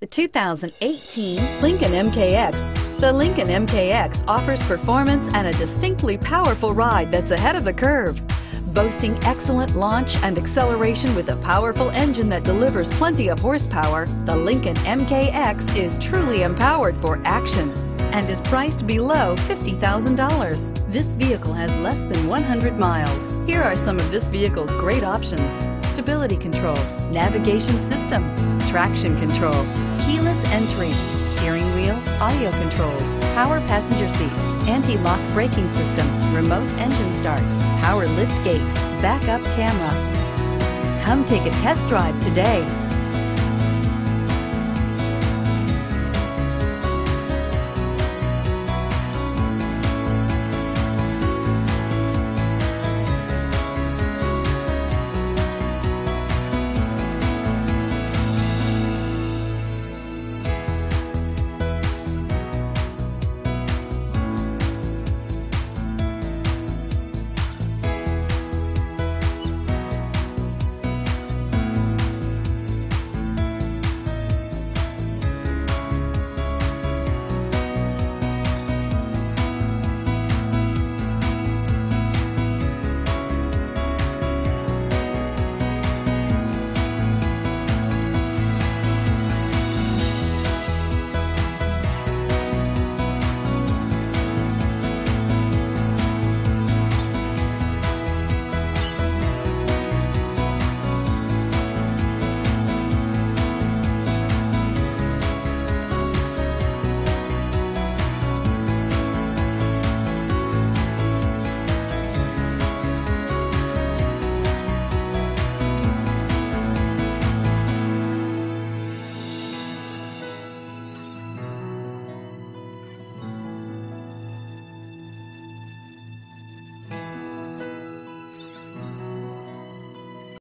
The 2018 Lincoln MKX. The Lincoln MKX offers performance and a distinctly powerful ride that's ahead of the curve. Boasting excellent launch and acceleration with a powerful engine that delivers plenty of horsepower, the Lincoln MKX is truly empowered for action and is priced below $50,000. This vehicle has less than 100 miles. Here are some of this vehicle's great options. Stability control, navigation system, traction control, keyless entry, steering wheel, audio controls, power passenger seat, anti-lock braking system, remote engine start, power lift gate, backup camera. Come take a test drive today.